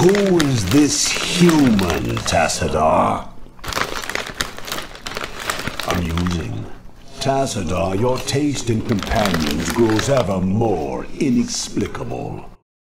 Who is this human, Tassadar? Amusing. Tassadar, your taste in companions grows ever more inexplicable.